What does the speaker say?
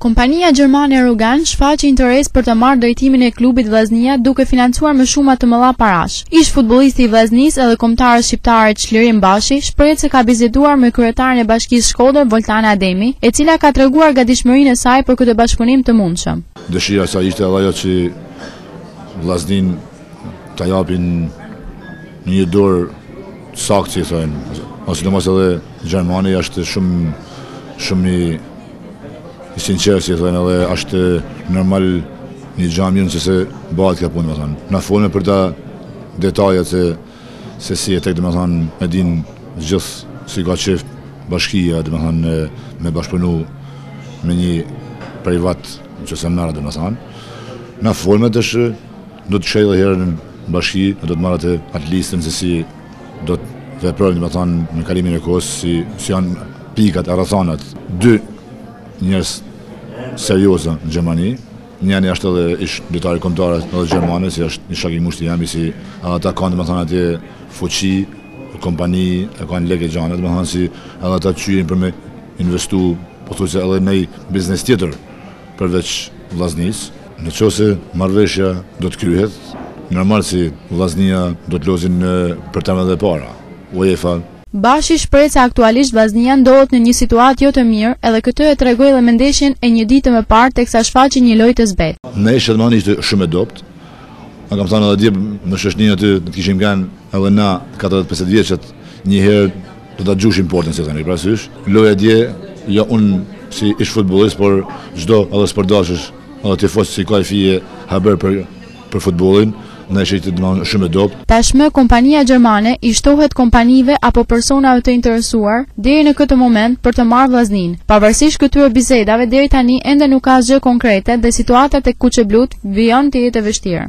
Kompania gjermane Arogan shfaqi interes për ta marrë drejtimin e klubit Vllaznia duke financuar me shuma të mëdha parash. Ish futbollisti i Vllaznisë edhe kombëtares shqiptare Çlirim Basha shprehet se ka biseduar me kryetaren e bashkisë Shkodër Voltana Ademi, e cila ka treguar gatishmërinë e saj për këtë bashkëpunim të mundshëm. Dëshira e saj ishte edhe ajo që Vllazninë ta japin në një dorë të saktë, si thonë, ose edhe Gjermani është shumë shumë i i sinqertë, si thonë, edhe është normal një gja me rëndësi se bahet kjo punë, domethënë. Ne folëm për ta detajet se, se si e tek, domethënë, me dit gjithë si ka qejf bashkia, domethënë, me bashkëpunu me një privat që e merr, domethënë. Ne folëm të shë, do të shkoj dhe i herë në bashki, do të marrë atë listën se si Do të veprojmë, domethënë, në kalimin e kohës si si janë pikat a rrethanat. Dy njerëz serioza në Gjermani, njeni asht edhe ish lojtar i kombëtares gjermane, si është një shoqi im ngushtë i jemi si ata kanë domethënë atje fuqi, kompani, e kanë lekë e gjana, domethënë si edhe ata kqyrin për me investu, po thuajse edhe nej biznes tjetër. Përveç Vllaznisë, në qoftë se marrëveshja do të kryhet, normal se Vllaznia do të lozin për vende të para, UEFA. Basha shprehet se aktualisht Vllaznia ndodhet në një situatë jo të mirë edhe këtë e tregoi edhe me ndeshjen e një dite më parë teksa shfaqi një lojë të zbehtë. Ndeshja domethënë ishte shumë e dobët. E kam thënë edhe dje me shoqninë aty të kishim kanë edhe na katërëdhjetë pesëdhjetë vjeçët një herë Do ta gjushim portën si thonë, parasysh. Loja dje, jo unë si ish futbolist, por çdo edhe sportdashës, edhe tifoz si ka fije haber për për futbollin, ndeshja ishte shumë e dobët. Tashmë, kompania gjermane i shtohet kompanive apo personave të interesuar deri në këtë moment për të marrë Vllazninë. Pavarësisht këtyre bisedave, deri tani ende nuk ka asgjë konkrete dhe situata te kuqeblutë vijon të jetë e vështirë.